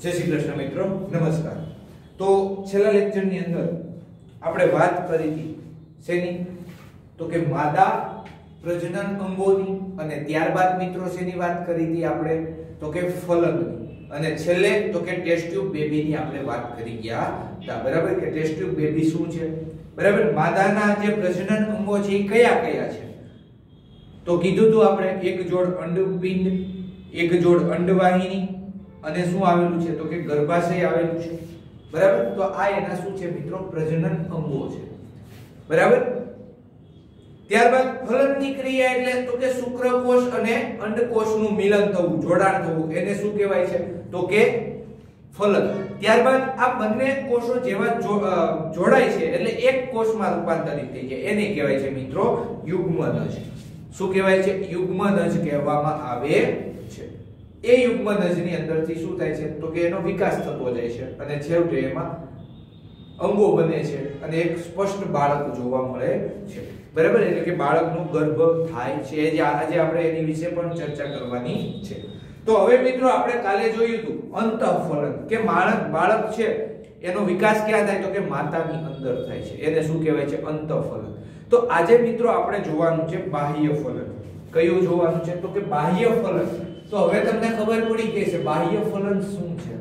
જય શ્રી કૃષ્ણ મિત્રો, નમસ્કાર. તો છેલ્લા લેક્ચરની અંદર આપણે વાત કરી હતી શેની? તો કે માદા, પ્રજનન અંગોની અને ત્યારબાદ મિત્રો શેની વાત કરી હતી આપણે? તો કે ફલનની અને છેલ્લે તો કે ટેસ્ટ ટ્યુબ બેબીની આપણે વાત કરી ગયા હતા. બરાબર? કે ટેસ્ટ ટ્યુબ બેબી શું છે? બરાબર? માદાના જે પ્રજનન અંગો છે એ કયા કયા છે? તો કીધું તું આપણે એક જોડ અંડપિંડ, એક જોડ અંડવાહિની અને શું આવેલું છે? તો કે ગર્ભાશય આવેલું છે. બરાબર? તો આ એના શું છે મિત્રો? પ્રજનન અંગો છે. બરાબર? ત્યારબાદ ફલનની ક્રિયા એટલે તો કે શુક્રકોષ અને અંડકોષનું મિલન થવું, જોડાણ થવું. એને શું કહેવાય છે? તો કે ફલન. ત્યારબાદ આ બંને કોષો જેવા જોડાય છે એટલે એક કોષમાં રૂપાંતરિત થઈ જાય. એને કહેવાય છે મિત્રો યુગ્મનજ શું કહેવાય છે? યુગ્મનજ કહેવામાં આવે એ યુગ્મનજની અંદરથી શું થાય છે? તો કે એનો વિકાસ થતો જાય છે. અને છેવટે એમાં અંગો બને છે અને એક સ્પષ્ટ બાળક જોવા મળે છે. બરાબર? એટલે કે બાળકનો ગર્ભ થાય છે. જે આજે આપણે એની વિશે પણ ચર્ચા કરવાની છે. તો હવે મિત્રો આપણે કાલે જોયું હતું અંતઃફલન કે બાળક બાળક છે, એનો વિકાસ ક્યાં થાય? તો કે માતાની અંદર થાય છે. એને શું કહેવાય છે? અંતઃફલન તો આજે મિત્રો આપણે જોવાનું છે બાહ્ય ફલન કયું જોવાનું છે? તો કે બાહ્ય ફલન. તો હવે તમને ખબર પડી કે છે બાહ્ય ફલન શું છે?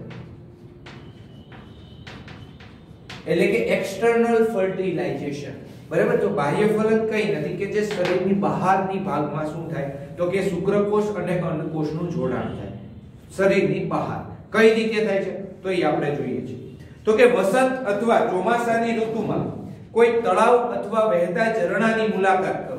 એટલે કે એક્સટર્નલ ફર્ટિલાઇઝેશન બરાબર? તો બાહ્ય ફલન કઈ નથી કે જે શરીરની બહારની ભાગમાં શું થાય? તો કે શુક્રકોષ અને અંડકોષનું જોડાણ થાય. શરીરની બહાર. કઈ રીતે થાય છે? તો એ આપણે જોઈએ છીએ તો કે વસંત અથવા ચોમાસાની ઋતુમાં કોઈ તળાવ અથવા વહેતા ઝરણાની મુલાકાત કરો.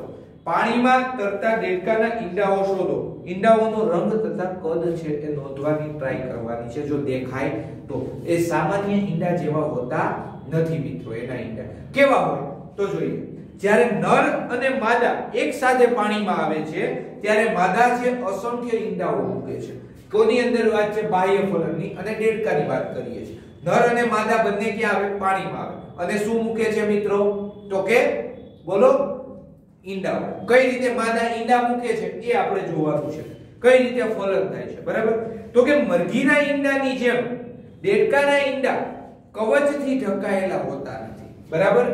પાણીમાં તરતા દેડકાના ઈંડાઓ શોધો. ઈંડાઓનો રંગ તથા કદ છે એ નોંધવાની ટ્રાય કરવાની છે. જો દેખાય તો એ સામાન્ય ઈંડા જેવા હોતા નથી મિત્રો એના ઈંડા. કેવા હોય? તો જોઈએ. જ્યારે નર અને માદા એક સાથે પાણીમાં આવે છે, ત્યારે માદા છે અસંખ્ય ઈંડાઓ મૂકે છે. કોની અંદર વાત છે? બાહ્ય ફલનની અને દેડકાની વાત કરીએ છીએ. નર અને માદા બંને ક્યાં આવે? પાણીમાં આવે. અને શું મૂકે છે મિત્રો? તો કે, બોલો. ઈંડાઓ. કઈ રીતે માદા ઈંડા મૂકે છે એ આપણે જોવાનું છે. કઈ રીતે ફલન થાય છે, બરાબર? તો કે મરઘીના ઈંડાની જેમ દેડકાના ઈંડા કવચથી ઢકાયેલા હોતા નથી, બરાબર?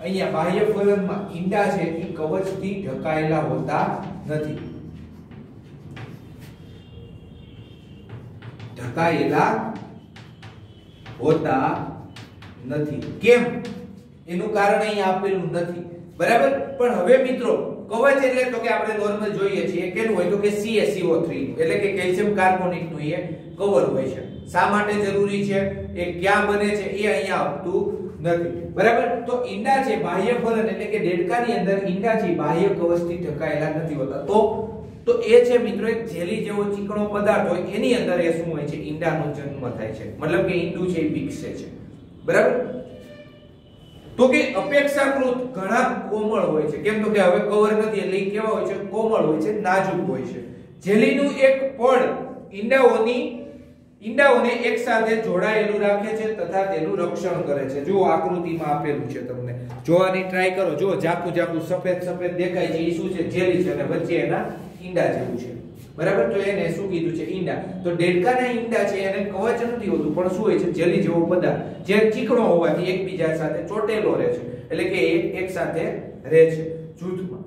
અહીંયા બાહ્ય ફલનમાં ઈંડા છે એ કવચથી ઢકાયેલા હોતા નથી. ઢકાયેલા હોતા નથી. કેમ? એનું કારણ અહીંયા આપેલું નથી. બરાબર? પણ હવે મિત્રો કવચ એટલે તો કે આપણે નોર્મલ જોઈએ છીએ, કેનું હોય તો કે CaCO3 નું, એટલે કે કેલ્શિયમ કાર્બોનેટનું એ કવર હોય છે. શા માટે જરૂરી છે? એ ક્યાં બને છે? એ અહીંયા આપતું નથી. બરાબર? તો ઈંડા છે, બાહ્ય ફલન, એટલે કે દેડકાની અંદર ઈંડા છે બાહ્ય કવચથી ઢકાયેલા નથી હોતા. તો તો એ છે મિત્રો, એક જેલી જેવો ચીકણો પદાર્થ હોય, એની અંદર એ શું હોય છે? ઈંડાનો જન્મ થાય છે. મતલબ કે ઈંડું છે, એ વિકસે છે. બરાબર? તો કે અપેક્ષાકૃત ઘણા કોમળ હોય છે. કેમ તો કે હવે કવર નથી એટલે કેવા હોય છે? કોમળ હોય છે, નાજુક હોય છે. જેલીનું એક પડ ઈંડાઓની, ઈંડાઓને એક સાથે જોડાયેલું રાખે છે તથા તેનું રક્ષણ કરે છે. જો આકૃતિમાં આપેલું છે તમને. જોવાની ટ્રાય કરો, જુઓ જાકુ જાકુ સફેદ સફેદ દેખાય છે. એ શું છે? જેલી છે અને વચ્ચે એના ઈંડા જેવું છે. બરાબર? તો એને શું કીધું છે? ઈંડા. તો દેડકાના ઈંડા છે, એને કવચ નથી હોતું, પણ શું હોય છે? જેલી જેવો પદાર્થ, જે ચીકણો હોવાથી એકબીજા સાથે ચોટેલો રહે છે. એટલે કે એક સાથે રહે છે. જૂથમાં.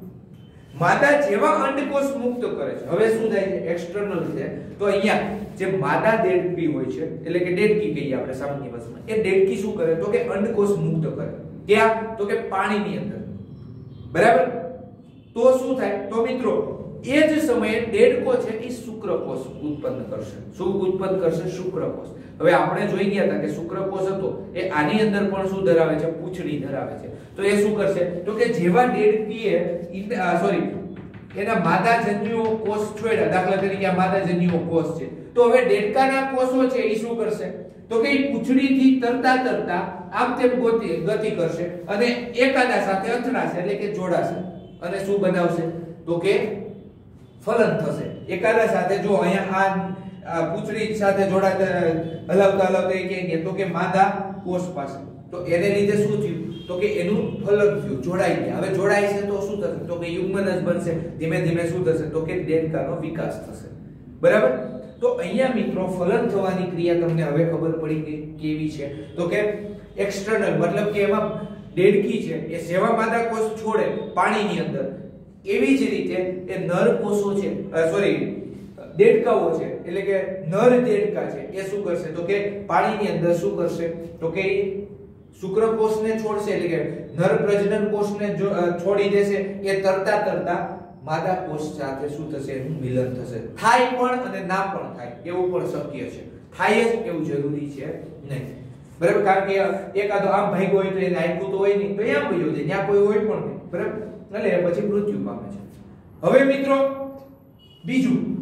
માદા જેવા અંડકોષ મુક્ત કરે છે. હવે શું થાય છે? એક્સટર્નલ છે. તો અહીંયા જે માદા દેડકી હોય છે, એટલે કે દેડકી કહીએ આપણે સામાન્ય ભાષામાં, એ દેડકી શું કરે? તો કે અંડકોષ મુક્ત કરે. ક્યાં? તો કે પાણીની અંદર. બરાબર? તો શું થાય? તો મિત્રો એ જ સમયે દેડકો છે એ શુક્રકોષ ઉત્પન્ન કરશે. શું ઉત્પન્ન કરશે? શુક્રકોષ હવે આપણે જોઈ ગયા હતા કે શુક્રકોષ હતો, એ આની અંદર પણ શું ધરાવે છે? પૂંછડી ધરાવે છે. તો એ શું કરશે? તો કે જેવા દેડકીએ સોરી એના માદા જન્યુઓ કોષ છોડ્યા, દાખલા તરીકે આ માદા જન્યુઓ કોષ છે. તો હવે દેડકાના કોષો છે, એ શું કરશે? તો કે પૂંછડીથી તરતા તરતા આમ તેમ ગતિ કરશે અને એકાદા સાથે અથડાશે, એટલે કે જોડાશે. અને શું બનાવશે? તો કે ફલન થશે. એકાદા સાથે જો અહીંયા આ પૂંછડી સાથે જોડાતા, હલાવતા હલાવતા એ ક્યાં તો કે માદા કોષ પાસે. તો એને લીધે શું થયું? તો કે એનું ફલન થયું, જોડાઈ ગયા. હવે જોડાય છે તો શું થશે? તો કે યુગ્મન જ બનશે. ધીમે ધીમે શું થશે? તો કે દેડકાનો વિકાસ થશે. બરાબર? તો અહીંયા મિત્રો ફલન થવાની ક્રિયા તમને હવે ખબર પડી કે કેવી છે. તો કે એક્સટર્નલ મતલબ કે એમાં દેડકી છે. એ સેવા માદા કોષ છોડે પાણીની અંદર. એવી જ રીતે એ નર કોષો છે સોરી દેડકાઓ છે, એટલે કે નર દેડકા છે, એ શું કરશે? તો કે પાણીની અંદર શું કરશે? તો કે શુક્રકોષને છોડશે, એટલે કે નર પ્રજનન કોષને છોડી દેશે, એ તરતા તરતા માદા કોષ સાથે શું થશે? એનું મિલન થશે. થાય પણ અને ના પણ થાય, એવું પણ શક્ય છે. થાય જ એવું જરૂરી છે નહીં. બરાબર? કારણ કે એકાદો આમ ભાગ્યો હોય તો એને આયકું તો હોય નહીં. તો એમ ભાગ્યો છે ત્યાં કોઈ હોય પણ નહીં. બરાબર? એટલે પછી મૃત્યુ પામે છે. હવે મિત્રો, બીજું,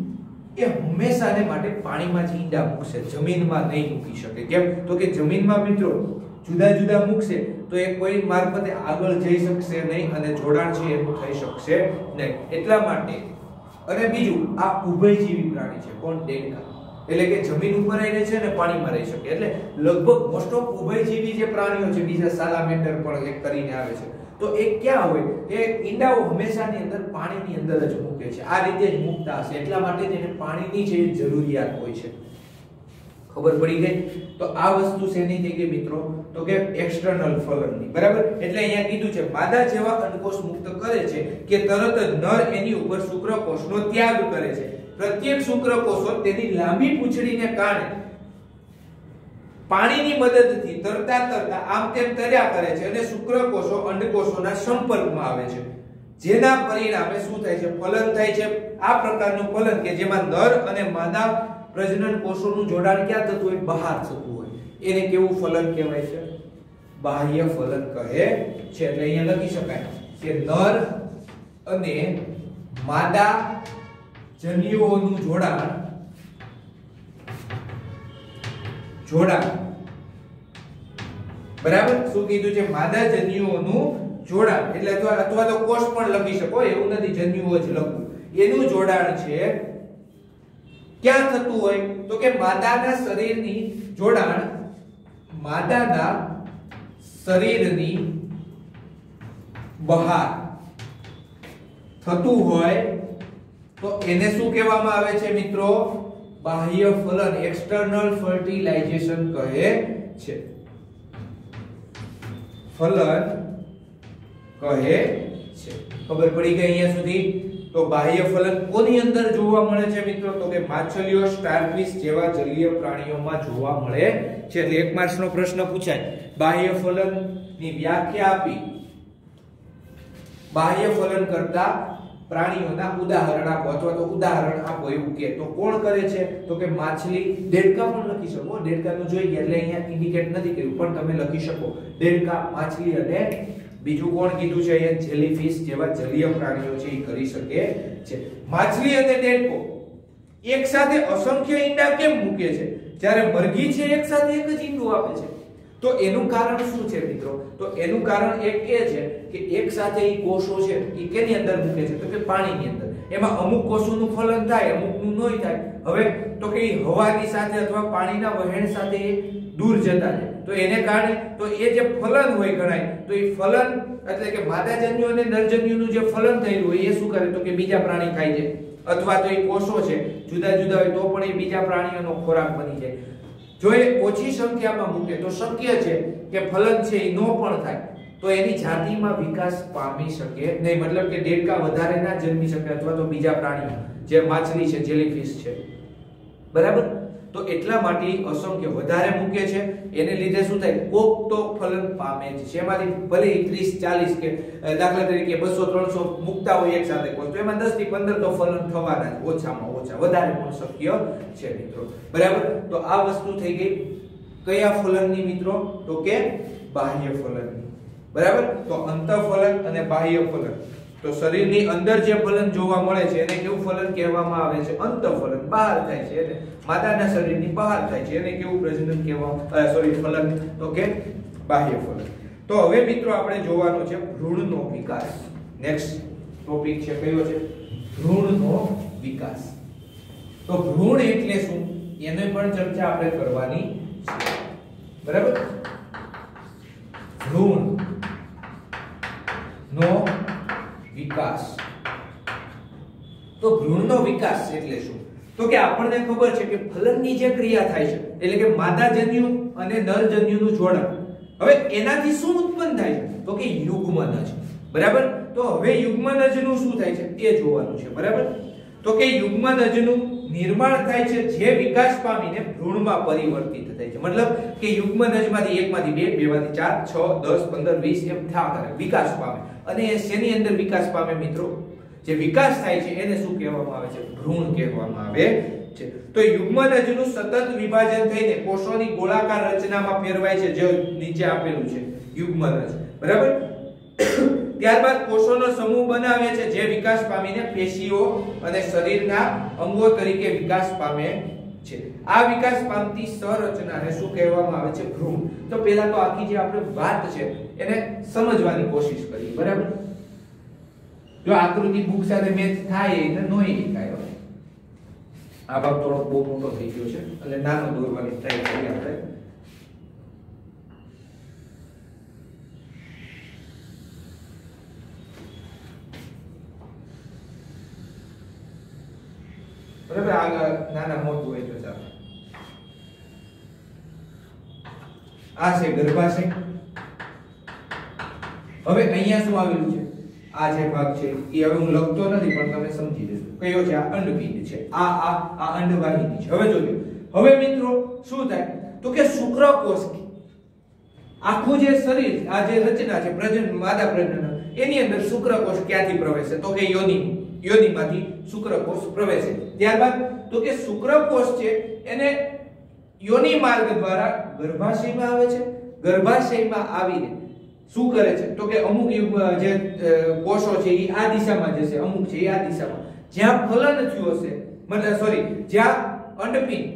એ હંમેશાને માટે પાણીમાં જ ઈંડા મૂકશે, જમીનમાં નહીં મૂકી શકે. કેમ? તો કે જમીનમાં મિત્રો, જુદા જુદા મૂકશે, તો એ કોઈ મારફતે આગળ જઈ શકશે નહીં અને જોડાણ છે એનું થઈ શકશે નહીં. એટલા માટે. અને બીજું, આ ઉભયજીવી પ્રાણી છે, કોણ? ડેન્કા એટલે કે જમીન ઉપર રહે છે અને પાણીમાં રહી શકે. એટલે લગભગ મોસ્ટ ઓફ ઉભયજીવી જે પ્રાણીઓ છે, બીજા સાલામેન્ડર પણ એક કરીને આવે છે. તો એ ક્યાં હોય? એ ઈંડાઓ હંમેશાની અંદર પાણીની અંદર જ મૂકે છે. આ રીતે જ મૂકતા હશે. એટલા માટે જ એને પાણીની જે જરૂરિયાત હોય છે. ખબર પડી ગઈ? તો આ વસ્તુ શેની થઈ ગઈ મિત્રો? તો કે એક્સટર્નલ ફલનની બરાબર? એટલે અહીંયા કીધું છે માદા જેવા અંડકોષ મુક્ત કરે છે કે તરત જ નર એની ઉપર શુક્રકોષનો ત્યાગ કરે છે. પ્રત્યેક શુક્રકોષો તેની લાંબી પૂંછડીને કારણે પાણીની મદદથી તરતા તરતા આમ તેમ તર્યા કરે છે અને શુક્રકોષો અંડકોષોના સંપર્કમાં આવે છે. જેના પરિણામે શું થાય છે? ફલન થાય છે. આ પ્રકારનું ફલન કે જેમાં નર અને માદા પ્રજનન કોષોનું જોડાણ ક્યાં થતું હોય? બહાર થતું હોય. એને કેવું ફલન કહેવાય છે? બાહ્ય ફલન કહે છે. એટલે અહીંયા લખી શકાય કે નર અને માદા જન્યુઓનું જોડાણ જોડાણ. બરાબર? શું કીધું છે? માદા જન્યુઓનું જોડાણ. એટલે અથવા અથવા તો કોષ પણ લખી શકો, એવું નથી. જન્યુઓ જ લખવું. એનું જોડાણ છે, ક્યાં થતું હોય? તો કે માદાના શરીરની જોડાણ, માદાના શરીરની બહાર થતું હોય, તો એને શું કહેવામાં આવે છે મિત્રો? બાહ્ય ફલન એક્સટર્નલ ફર્ટિલાઇઝેશન કહે છે. ફલન કહે છે. ખબર પડી ગઈ અહીંયા સુધી? તો બાહ્ય ફલન કોની અંદર જોવા મળે છે મિત્રો? તો કે માછલીઓ સ્ટારફિશ જેવા જલીય પ્રાણીઓમાં જોવા મળે છે. એટલે એક માર્ક્સનો પ્રશ્ન પૂછાય. બાહ્ય ફલનની વ્યાખ્યા આપી. બાહ્ય ફલન કરતા પ્રાણીઓના ઉદાહરણ આપો અથવા તો ઉદાહરણ આપો એવું કે. તો કોણ કરે છે? તો કે માછલી. દેડકા પણ લખી શકો દેડકાનું જોઈ ગયા એટલે અહીંયા ઇન્ડિકેટ નથી કર્યું, પણ તમે લખી શકો. દેડકા, માછલી અને બીજું કોણ કીધું છે અહીંયા? જેલીફિશ જેવા જલીય પ્રાણીઓ છે, એ કરી શકે છે. માછલી અને દેડકો એક સાથે અસંખ્ય ઈંડા કેમ મૂકે છે? જ્યારે મરઘી છે, એક સાથે એક જ ઈંડું આપે છે. તો એનું કારણ શું છે મિત્રો? તો એનું કારણ એક એ છે કે એક સાથે એ કોષો છે એ કેની અંદર મૂકે છે? તો કે પાણીની અંદર. એમાં અમુક કોષોનું ફલન થાય, અમુકનું નહીં થાય. હવે તો કે હવાની સાથે અથવા પાણીના વહેણ સાથે દૂર જતા છે તો એને કારણે, તો એ જે ફલન હોય ગણાય, તો એ ફલન એટલે કે માદાજન્યુ અને નરજન્યુનું જે ફલન થયેલું હોય, એ શું કરે? તો કે બીજા પ્રાણી ખાઈ જાય. અથવા તો એ કોષો છે, જુદા જુદા હોય તો પણ એ બીજા પ્રાણીઓનો ખોરાક બની જાય. જો એ ઓછી સંખ્યામાં મૂકે, તો શક્ય છે કે ફલન છે એ નો પણ થાય. તો એની જાતિમાં વિકાસ પામી શકે નહીં. મતલબ કે દેડકા વધારે ના જન્મી શકે અથવા તો બીજા પ્રાણીઓ જે માછલી છે, જેલીફિશ છે. બરાબર? તો એટલા માટે અસંખ્ય વધારે મૂકે છે. એને લીધે શું થાય? કોક તો ફલન પામે છે. જેમાંથી ભલે ત્રીસ 30 40 કે દાખલા તરીકે 200 300 મૂકતા હોય એક સાથે કોષ તો એમાં 10 થી 15 તો ફલન થવાના ઓછામાં ઓછા. વધારે પણ શક્ય છે, મિત્રો. બરાબર? તો આ વસ્તુ થઈ ગઈ. કયા ફલનની, મિત્રો? તો કે બાહ્ય ફલનની. બરાબર? તો અંતઃફલન અને બાહ્ય ફલન. તો શરીરની અંદર જે ફલન જોવા મળે છે એને કેવું ફલન કહેવામાં આવે છે? અંતઃફલન, બહાર થાય છે એટલે માતાના શરીરની બહાર થાય છે એને કેવું પ્રજનન કહેવામાં સોરી ફલન. તો કે બાહ્ય ફલન. તો હવે મિત્રો આપણે જોવાનું છે ભ્રૂણનો વિકાસ. નેક્સ્ટ ટોપિક છે. કયો છે? ભ્રૂણનો વિકાસ. તો ભ્રૂણ એટલે શું? એને પણ ચર્ચા આપણે કરવાની છે. બરાબર? ભ્રૂણ નો વિકાસ. તો ભ્રૂણનો વિકાસ એટલે શું? તો કે આપણને ખબર છે કે ફલનની જે ક્રિયા થાય છે, એટલે કે માદાજન્યુ અને નરજન્યુનું જોડાણ. હવે એનાથી શું ઉત્પન્ન થાય છે? તો કે યુગ્મનજ. બરાબર? તો હવે યુગ્મનજનું શું થાય છે? તે જોવાનું છે. બરાબર? તો કે યુગ્મનજનું નિર્માણ થાય છે, જે વિકાસ પામીને ભ્રૂણમાં પરિવર્તિત થાય છે. મતલબ કે યુગ્મનજમાંથી એકમાંથી બે, બેમાંથી ચાર, છ, દસ, પંદર, વીસ એમ થયા કરે. વિકાસ પામે. અને શેની અંદર વિકાસ પામે મિત્રો? જે વિકાસ થાય છે, એને શું કહેવામાં આવે છે? ભ્રૂણ કહેવામાં આવે છે. તો યુગ્મનજનું સતત વિભાજન થઈને કોષોની ગોળાકાર રચનામાં ફેરવાય છે, જે નીચે આપેલું છે, યુગ્મનજ. બરાબર? ત્યારબાદ કોષોનો સમૂહ બનાવે છે, જે વિકાસ પામીને પેશીઓ અને શરીરના અંગો તરીકે વિકાસ પામે છે. આ વિકાસ પામતી સંરચનાને શું કહેવામાં આવે છે? ભ્રૂણ. તો પહેલા તો આખી જે આપણે વાત છે, એને સમજવાની કોશિશ કરીએ બરાબર? જો આકૃતિ બુક સાથે મેચ થાય એને નોઈ કાય આ ભાગ થોડો બહુ મોટો થઈ ગયો છે, એટલે નાનો દોરવાની ટ્રાય કરીએ આપણે. આગળ નાના મોટું હોય તો ચાલે. આ છે ગર્ભાશય હવે અહીંયા શું આવેલું છે? આ જે ભાગ છે, એ હવે હું લખતો નથી, પણ તમે સમજી જશો કયો છે? આ અંડપિંડ છે. આ આ આ અંડવાહિની છે. હવે જોજો. હવે મિત્રો, શું થાય? તો કે શુક્રકોષ આખું જે શરીર, આ જે રચના છે, પ્રજનન, માદા પ્રજનન, એની અંદર શુક્રકોષ ક્યાંથી પ્રવેશે? તો કે યોની, યોનિમાંથી શુક્રકોષ પ્રવેશે. ત્યારબાદ તો કે શુક્રકોષ છે, એને યોની માર્ગ દ્વારા ગર્ભાશયમાં આવે છે, ગર્ભાશયમાં આવીને શું કરે છે? તો કે અમુક જે કોષો છે એ આ દિશામાં જશે, અમુક છે એ આ દિશામાં. જ્યાં ફલન થયું હશે, મતલબ સોરી જ્યાં અંડપિંડ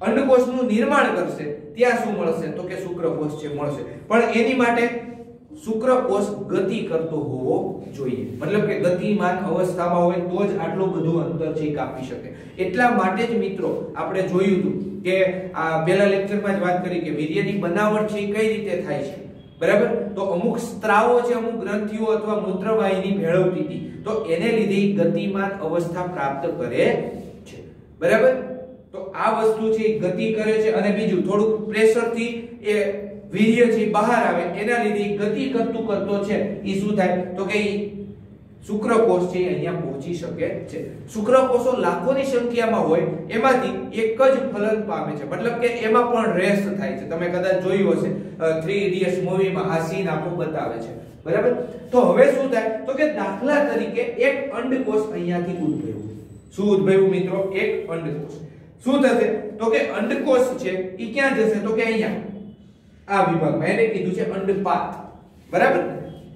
અંડકોષનું નિર્માણ કરશે, ત્યાં શું મળશે? તો કે શુક્રકોષ છે, મળશે. પણ એની માટે શુક્રકોષ ગતિ કરતો હોવો જોઈએ. મતલબ કે ગતિમાન અવસ્થામાં હોય તો જ આટલું બધું અંતર છે કાપી શકે. એટલા માટે જ મિત્રો, આપણે જોયું હતું કે આ પહેલા લેક્ચરમાં જ વાત કરી કે વીર્યની બનાવટ છે કઈ રીતે થાય છે. બરાબર? તો અમુક સ્ત્રાવો છે, અમુક ગ્રંથિઓ અથવા મૂત્રવાહિની ભેળવતી હતી. તો એને લીધે ગતિમાન અવસ્થા પ્રાપ્ત કરે છે. બરાબર? તો આ વસ્તુ છે ગતિ કરે છે. અને બીજું, થોડુંક પ્રેશરથી એ વીર્ય છે બહાર આવે, એના લીધે ગતિ કરતું કરતો છે એ શું થાય? તો કે શુક્રકોષ છે અહીંયા પહોંચી શકે છે. શુક્રકોષો લાખોની સંખ્યામાં હોય, એમાંથી એક જ ફલન પામે છે. મતલબ કે એમાં પણ રેસ થાય છે. તમે કદાચ જોયું હશે. 3 ઇડિયટ્સ મૂવીમાં આ સીન આપણું બતાવે છે. બરાબર? તો હવે શું થાય? તો કે દાખલા તરીકે એક અંડકોષ અહીંયાથી ઉદ્ભવ્યું. શું ઉદ્ભવ્યું મિત્રો? એક અંડકોષ. શું થશે? તો કે અંડકોષ છે એ ક્યાં જશે? તો કે અહીંયા. આ વિભાગમાં. એને કીધું છે અંડપાત. બરાબર?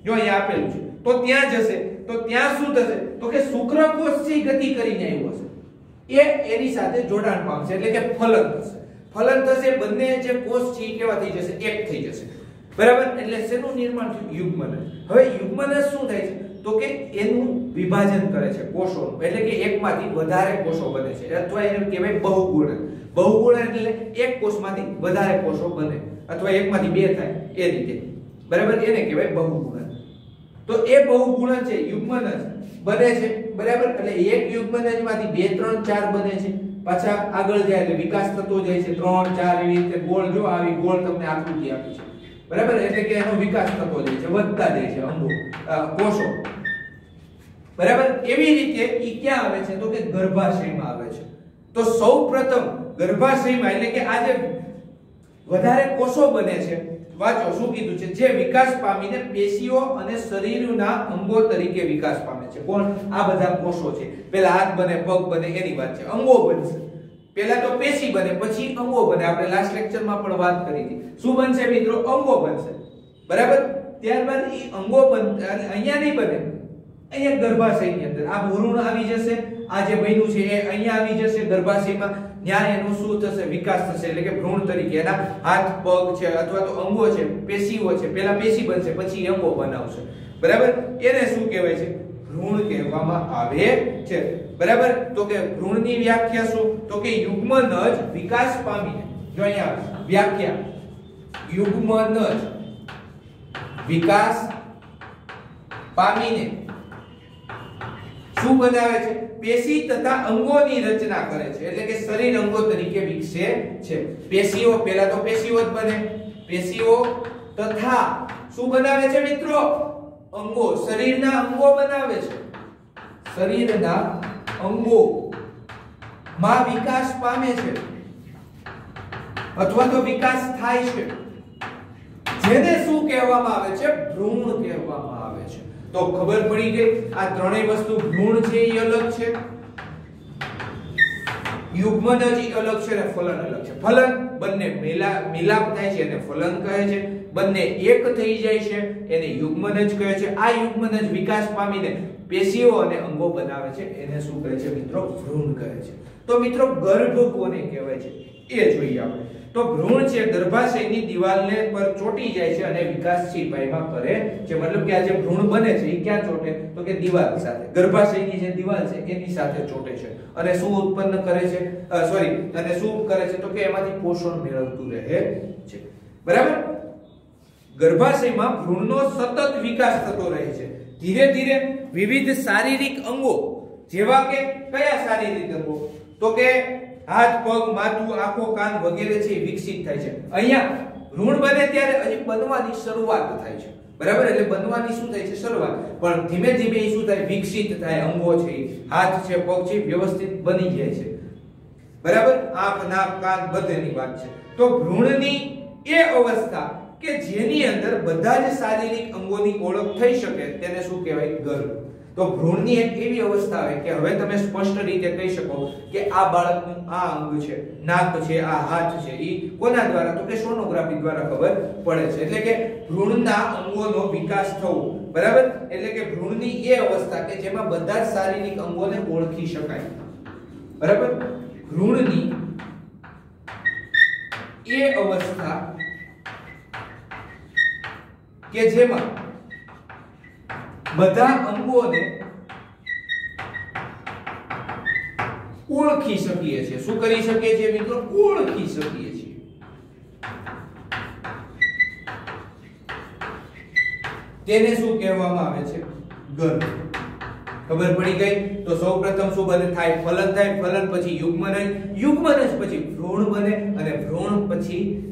જો અહીંયા આપેલું છે. તો ત્યાં જશે. તો ત્યાં શું થશે? તો કે શુક્રકોષ છે ગતિ કરીને આવ્યો હશે. એ એની સાથે જોડાણ પામશે. એટલે કે ફલન થશે. ફલન થશે, બંને જે કોષ છે કેવા થઈ જશે? એક થઈ જશે. બરાબર? એટલે શેનું નિર્માણ થયું? યુગ્મનજ હવે યુગ્મનજ શું થાય છે? તો કે એનું વિભાજન કરે છે કોષોનું. એટલે કે એકમાંથી વધારે કોષો બને છે. અથવા એને કહેવાય બહુગુણન બહુગુણન એટલે એક કોષમાંથી વધારે કોષો બને. અથવા એકમાંથી બે થાય, એ રીતે. બરાબર? એને કહેવાય બહુગુણન. તો એ બહુગુણન છે યુગ્મનજ બને છે, બરાબર? એટલે એક યુગ્મન જ માંથી બે, ત્રણ, ચાર બને છે. પાછા આગળ જાય એટલે વિકાસ થતો જાય છે. ત્રણ, ચાર, એવી રીતે ગોળ જો આવી, ગોળ તમને આકૃતિ આપી છે. બરાબર? એટલે કે એનો વિકાસ થતો જાય છે, વધતા જાય છે, અંગો કોષો. બરાબર? એવી રીતે ઈ ક્યાં આવે છે? તો કે ગર્ભાશયમાં આવે છે. તો સૌપ્રથમ ગર્ભાશયમાં, એટલે કે આ જે વધારે કોષો બને છે. વાંચો, શું કીધું છે? જે વિકાસ પામીને પેશીઓ અને શરીરના અંગો તરીકે વિકાસ પામે છે. કોણ? આ બધા કોષો છે. પેલા હાથ બને, પગ બને, એની વાત છે. અંગો બનશે. પેલા તો પેશી બને, પછી અંગો બને. આપણે લાસ્ટ લેક્ચરમાં પણ વાત કરી હતી. શું બનશે મિત્રો? અંગો બનશે. બરાબર? ત્યારબાદ એ અંગો બન અહીંયા નહીં બને. અહીંયા ગર્ભાશયની અંદર. આ ભૂરૂણ આવી જશે. આ જે બન્યું છે, એ અહીંયા આવી જશે ગર્ભાશયમાં. ત્યાં એનું શું થશે? વિકાસ થશે, એટલે કે ભ્રૂણ તરીકે. એના હાથ, પગ છે, અથવા તો અંગો છે, પેશીઓ છે. પહેલા પેશી બનશે, પછી અંગો બનાવશે. બરાબર? એને શું કહેવાય છે? ભ્રૂણ કહેવામાં આવે છે. બરાબર? તો કે ભ્રૂણની વ્યાખ્યા શું? તો કે યુગ્મનજ વિકાસ પામીને. જો અહીંયા વ્યાખ્યા. યુગ્મનજ વિકાસ પામીને. શું બનાવે છે? પેશી તથા અંગોની રચના કરે છે. એટલે કે શરીર અંગો તરીકે વિકસે છે. પેશીઓ, પહેલા તો પેશીઓ જ બને. પેશીઓ તથા શું બનાવે છે મિત્રો? અંગો. શરીરના અંગો બનાવે છે. શરીરના અંગો માં વિકાસ પામે છે. અથવા તો વિકાસ થાય છે. જેને શું કહેવામાં આવે છે? ભ્રૂણ કહેવામાં આવે છે. તો ખબર પડી ગઈ, આ ત્રણેય વસ્તુ ભ્રૂણ છે એ અલગ છે? યુગ્મન જ અલગ છે અને ફલન અલગ છે. ફલન બંને મિલાપ થાય છે એને ફલન કહે છે. બંને એક થઈ જાય છે, એને યુગ્મન જ કહે છે. આ યુગ્મન જ વિકાસ પામીને પેશીઓ અને અંગો બનાવે છે. એને શું કહે છે મિત્રો? ભ્રૂણ કહે છે. તો મિત્રો ગર્ભ કોને કહેવાય છે. એ જોઈએ આપણે. તો ભ્રૂણ છે, ગર્ભાશયની દિવાલને પર ચોટી જાય છે અને વિકાસશીલ પાયમાં કરે છે. મતલબ કે આ જે ભ્રૂણ બને છે, એ ક્યાં ચોટે? તો કે દિવાલ સાથે. ગર્ભાશયની જે દિવાલ છે, એની સાથે ચોટે છે. અને શું ઉત્પન્ન કરે છે? સોરી અને શું કરે છે? તો કે એમાંથી પોષણ મેળવતું રહે છે. બરાબર? ગર્ભાશયમાં ભ્રૂણનો સતત વિકાસ થતો રહે છે. ધીરે ધીરે વિવિધ શારીરિક અંગો, જેવા કે કયા શારીરિક અંગો? તો કે હાથ, પગ, માથું, આંખો, કાન વગેરે છે વિકસિત થાય છે. અહીંયા ઋણ બને ત્યારે અહીં બનવાની શરૂઆત થાય છે. બરાબર? એટલે બનવાની શું થાય છે? શરૂઆત. પણ ધીમે ધીમે શું થાય? વિકસિત થાય. અંગો છે હાથ છે, પગ છે વ્યવસ્થિત બની જાય છે. બરાબર? આંખ, નાક, કાન બધેની વાત છે. તો ભ્રૂણની એ અવસ્થા કે જેની અંદર બધા જ શારીરિક અંગોની ઓળખ થઈ શકે. તેને શું કહેવાય? ગર્ભ. તો ભ્રૂણની એક એવી અવસ્થા આવે કે હવે તમે સ્પષ્ટ રીતે કહી શકો કે આ બાળકનું આ અંગ છે, નાક છે, આ હાથ છે એ કોના દ્વારા? તો કે સોનોગ્રાફી દ્વારા ખબર પડે છે. એટલે કે ભ્રૂણના અંગોનો વિકાસ થવો. બરાબર? એટલે કે ભ્રૂણની એ અવસ્થા કે જેમાં બધા જ શારીરિક અંગોને ઓળખી શકાય. બરાબર? ભ્રૂણની એ અવસ્થા કે જેમાં બધા અંગોને ઓળખી શકીએ છીએ. શું કરી શકીએ છીએ મિત્રો? ઓળખી શકીએ છીએ. તેને શું કહેવામાં આવે છે? ગર્ભ ખબર પડી ગઈ? તો સૌપ્રથમ શું બને? થાય ફલન થાય ફલન, પછી યુગ્મન યુગ્મન જ પછી ભ્રૂણ બને અને ભ્રૂણ પછી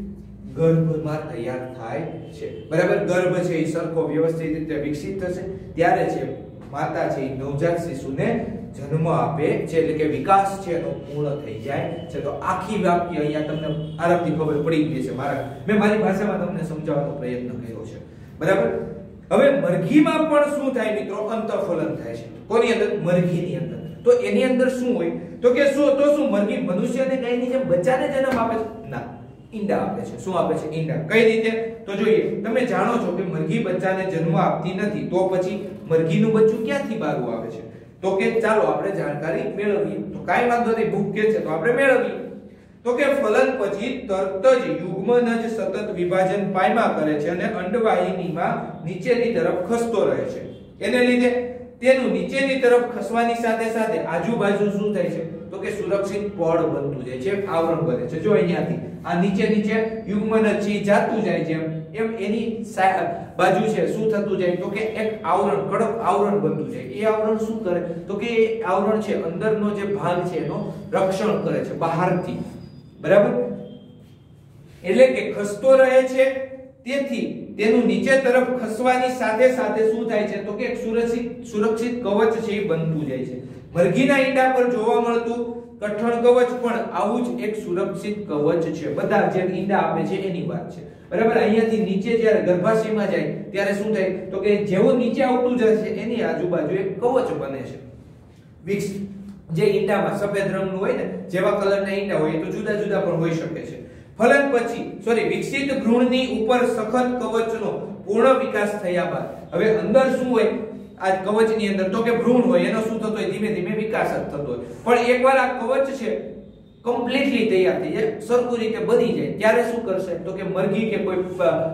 ગર્ભમાં તૈયાર થાય છે. બરાબર? ગર્ભ છે એ સરખો વ્યવસ્થિત રીતે વિકસિત થશે. ત્યારે છે માતા છે એ નવજાત શિશુને જન્મ આપે છે. એટલે કે વિકાસ છે એનો પૂર્ણ થઈ જાય છે. તો આખી વાક્ય અહીંયા તમને આરામથી ખબર પડી ગઈ છે મારા. મેં મારી ભાષામાં તમને સમજાવવાનો પ્રયત્ન કર્યો છે. બરાબર? હવે મરઘીમાં પણ શું થાય મિત્રો? અંતઃફલન થાય છે. કોની અંદર? મરઘીની અંદર. તો એની અંદર શું હોય? તો કે શું? તો શું મરઘી મનુષ્ય અને ગાયની જેમ બચ્ચાને જન્મ આપે ના. ઈંડા આપે છે. શું આપે છે? ઈંડા. કઈ રીતે? તો જોઈએ, તમે જાણો છો કે મરઘી બચ્ચાને જન્મ આપતી નથી, તો પછી મરઘીનું બચ્ચું ક્યાંથી બહાર આવે છે? તો કે ચાલો, આપણે જાણકારી મેળવીએ. તો કાઈ વાંધો નહીં, ભૂખ કે છે, તો આપણે મેળવીએ. તો કે ફલન પછી તરત જ યુગ્મન જ સતત વિભાજન પાયમાં કરે છે અને અંડવાહિનીમાં નીચેની તરફ ખસતો રહે છે. એને લીધે તેનું નીચેની તરફ ખસવાની સાથે સાથે આજુબાજુ શું થાય છે? તો કે સુરક્ષિત પડ બનતું જાય છે આવરણ બને છે. જો અહીંયાથી આ નીચે નીચે યુગ્મન છે જાતું જાય છે એમ. એની બાજુ છે, શું થતું જાય? તો કે એક આવરણ, કડક આવરણ બનતું જાય. એ આવરણ શું કરે? તો કે એ આવરણ છે, અંદરનો જે ભાગ છે, એનો રક્ષણ કરે છે, બહારથી. બરાબર? એટલે કે ખસતો રહે છે, તેથી તેનું નીચે તરફ ખસવાની સાથે સાથે શું થાય છે? તો કે એક સુરક્ષિત સુરક્ષિત કવચ છે, એ બનતું જાય છે. મરઘીના ઈંડા પર જોવા મળતું કઠણ કવચ પણ આવું જ એક સુરક્ષિત કવચ છે. બધા જે ઈંડા આપે છે એની વાત છે. બરાબર? અહીંયાથી નીચે જ્યારે ગર્ભાશયમાં જાય, ત્યારે શું થાય? તો કે જેવું નીચે આવતું જાય છે, એની આજુબાજુ એક કવચ બને છે. વિક્સ જે ઈંડામાં સફેદ રંગનું હોય ને, જેવા કલરના ઈંડા હોય તો જુદા જુદા પણ હોઈ શકે છે. ફલન પછી સોરી વિકસિત ભ્રૂણની ઉપર સખત કવચનો પૂર્ણ વિકાસ થયા બાદ, હવે અંદર શું હોય? આ કવચની અંદર. તો કે ભ્રૂણ હોય, એનો શું થતો હોય? ધીમે ધીમે વિકાસ જ થતો હોય. પણ એકવાર આ કવચ છે કમ્પ્લીટલી તૈયાર થઈ જાય. સરખું રીતે બની જાય. ત્યારે શું કરશે? તો કે મરઘી કે કોઈ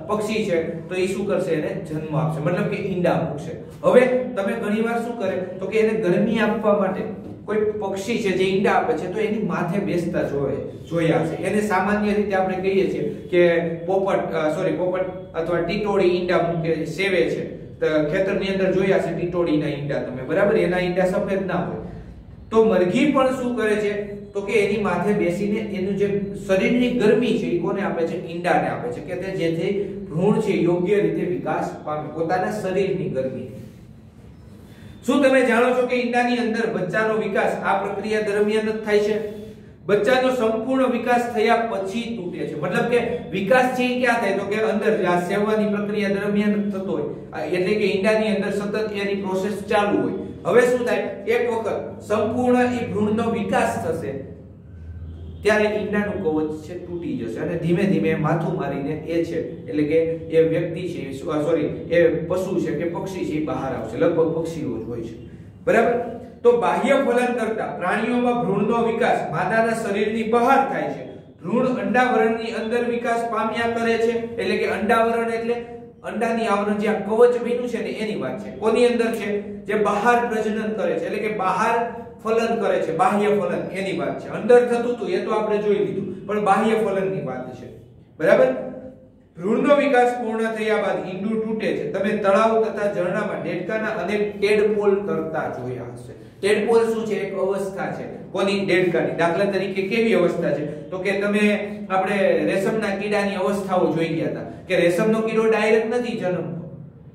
પક્ષી છે, તો એ શું કરશે? એને જન્મ આપશે. મતલબ કે ઈંડા મૂકશે. હવે તમે ઘણીવાર શું કરે? તો કે એને ગરમી આપવા માટે કોઈ પક્ષી છે જે ઈંડા આપે છે, તો એની માથે બેસતા જોવે, જોયા છે. એને સામાન્ય રીતે આપણે કહીએ છીએ કે પોપટ સોરી પોપટ અથવા ટીટોળી ઈંડા મૂકે, સેવે છે. ખેતરની અંદર જોયા છે ટીટોડીના ઈંડા તમે. બરાબર? એના ઈંડા સફેદ ના હોય. તો મરઘી પણ શું કરે છે? તો કે એની માથે બેસીને એનું જે શરીરની ગરમી છે, એ કોને આપે છે? ઈંડાને આપે છે. કે તે જેથી ભ્રૂણ છે, યોગ્ય રીતે વિકાસ પામે. પોતાના શરીરની ગરમી. શું તમે જાણો છો કે ઈંડાની અંદર બચ્ચાનો વિકાસ આ પ્રક્રિયા દરમિયાન જ થાય છે? બચ્ચાનો સંપૂર્ણ વિકાસ થયા પછી તૂટે છે. મતલબ કે વિકાસ છે ક્યાં થાય? તો કે અંદર આ સેવવાની પ્રક્રિયા દરમિયાન થતો હોય. એટલે કે ઈંડાની અંદર સતત એની પ્રોસેસ ચાલુ હોય. હવે શું થાય? એક વખત સંપૂર્ણ એ ભ્રૂણનો વિકાસ થશે, ત્યારે ઈંડાનું કવચ છે તૂટી જશે. અને ધીમે ધીમે માથું મારીને એ છે, એટલે કે એ વ્યક્તિ છે સોરી, એ પશુ છે કે પક્ષી છે એ બહાર આવશે. લગભગ પક્ષીઓ જ હોય છે. બરાબર? તો બાહ્ય ફલન કરતા પ્રાણીઓમાં ભ્રૂણનો વિકાસ માતાના શરીરની બહાર થાય છે. ભ્રૂણ અંડાવરણની અંદર વિકાસ પામ્યા કરે છે. એટલે કે અંડાવરણ એટલે અંડાની આવરણ જે કવચ બન્યું છે ને એની વાત છે. કોની અંદર છે? જે બહાર પ્રજનન કરે છે. એટલે કે બહાર ફલન કરે છે. બાહ્ય ફલન એની વાત છે. અંદર થતું હતું એ તો આપણે જોઈ લીધું. પણ બાહ્ય ફલનની વાત છે. બરાબર? ભ્રૂણનો વિકાસ પૂર્ણ થયા બાદ ઈંડું તૂટે છે. તમે તળાવ તથા ઝરણામાં ડેડકાના અનેક ટેડપોલ કરતા જોયા હશે. ટેડપોલ શું છે? એક અવસ્થા છે. કોની? ડેડકાની દાખલા તરીકે કેવી અવસ્થા છે? તો કે તમે આપણે રેશમના કીડાની અવસ્થાઓ જોઈ ગયા હતા. કે રેશમનો કીડો ડાયરેક્ટ નથી જન્મતો.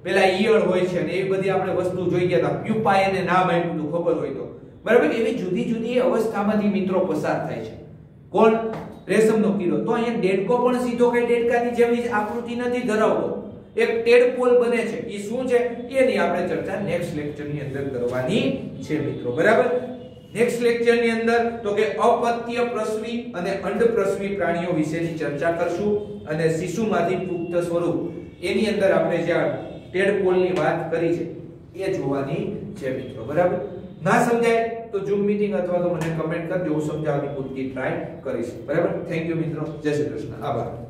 પેલા ઈયળ હોય છે ને એવી બધી આપણે વસ્તુ જોઈ ગયા હતા. પ્યુપા એને નામ આપ્યું ખબર હોય તો. બરાબર? એવી જુદી જુદી અવસ્થામાંથી મિત્રો પસાર થાય છે. કોણ? રેશમનો કીડો. તો અહીંયા ડેડકો પણ સીધો કે ડેડકાની જેવી આકૃતિ નથી ધરાવતો. એક ટેડપોલ બને છે. એ શું છે? એની આપણે ચર્ચા નેક્સ્ટ લેક્ચરની અંદર કરવાની છે, મિત્રો. બરાબર? નેક્સ્ટ લેક્ચરની અંદર તો કે અપત્ય પ્રસવી અને અંડપ્રસવી પ્રાણીઓ વિશેની ચર્ચા કરશું અને શિશુમાંથી પુખ્ત સ્વરૂપ. એની અંદર આપણે જે ટેડપોલની વાત કરી છે, એ જોવાની છે, મિત્રો. બરાબર? ના સમજાય તો ઝૂમ મીટિંગ અથવા તો મને કમેન્ટ કરજો. હું સમજાવવાની પૂરતી ટ્રાય કરીશ. બરાબર? થેન્ક યુ મિત્રો. જય શ્રી કૃષ્ણ. આભાર.